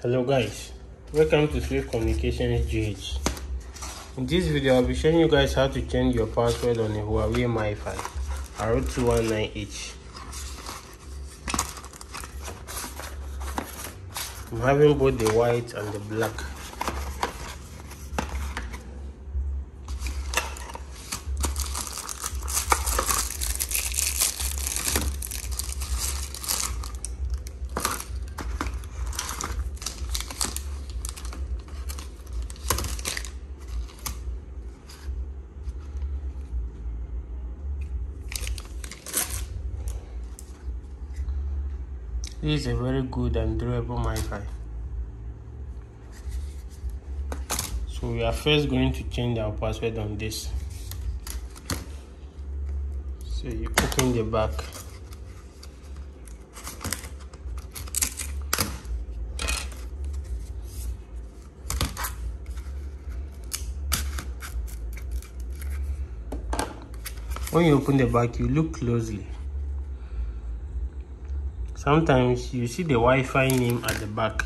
hello guys. Welcome to swift communications gh in this video i'll be showing you guys how to change your password on a huawei MiFi r219h i'm having both the white and the black This is a very good and durable MiFi. So we are first going to change our password on this. So you open the back. When you open the back, you look closely sometimes you see the Wi-Fi name at the back.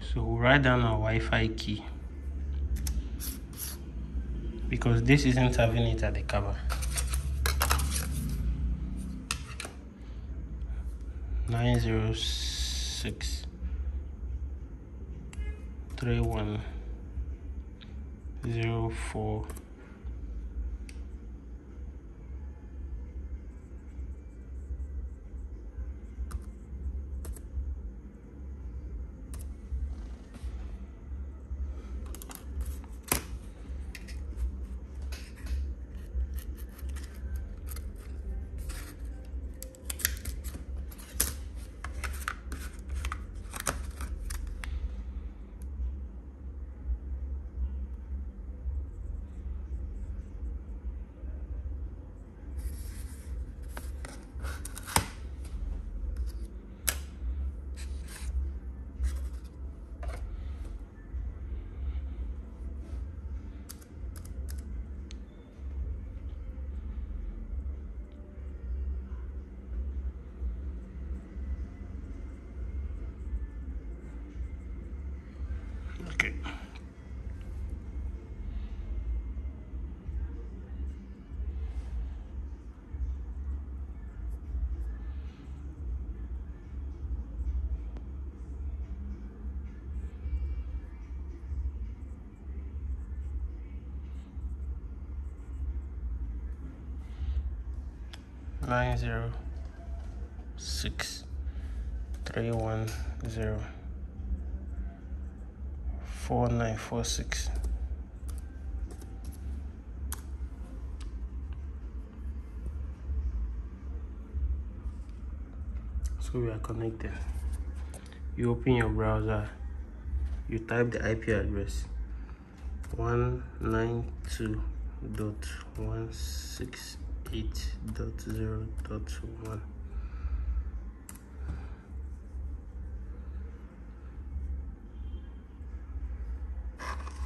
So we'll write down our Wi-Fi key. Because this isn't having it at the cover. nine zero six three one zero four Okay. Nine zero six three one zero 4946 so we are connected. You open your browser you type the ip address 192.168.0.1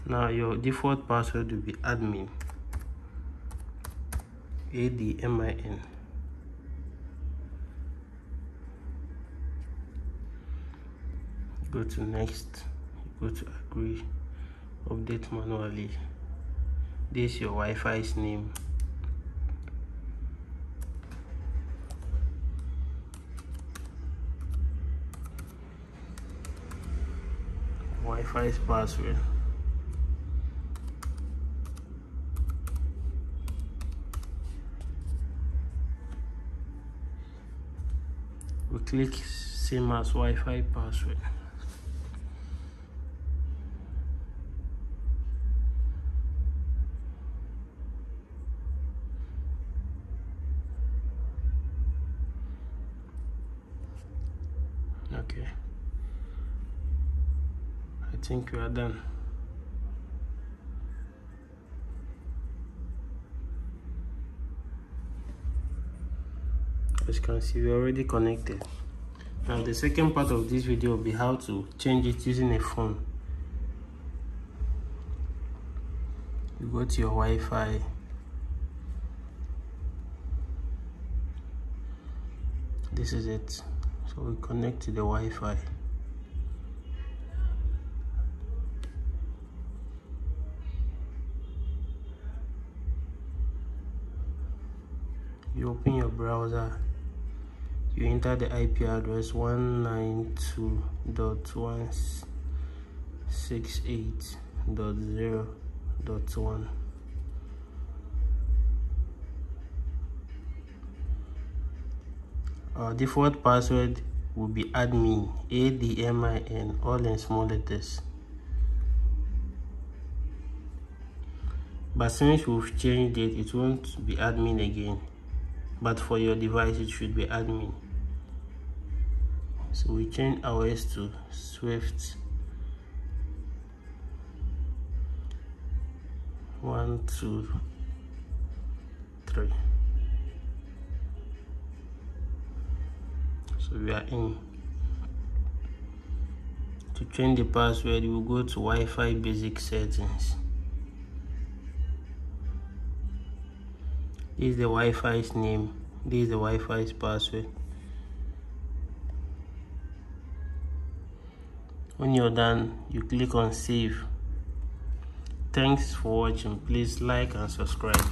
now your default password will be admin. Admin go to next. Go to agree. Update manually. This your wi-fi's name. Wi-fi's password we click same as Wi-Fi password. Okay. I think we are done as you can see we're already connected. Now the second part of this video will be how to change it using a phone. You go to your Wi-Fi. This is it. So we connect to the Wi-Fi. You open your browser you enter the IP address 192.168.0.1 our default password will be admin a-d-m-i-n all in small letters. But since we've changed it it won't be admin again. But for your device it should be admin so we change ours to swift. One two three. So we are in. To change the password we will go to Wi-Fi basic settings. This is the Wi-Fi's name. This is the Wi-Fi's password when you're done you click on save. Thanks for watching. Please like and subscribe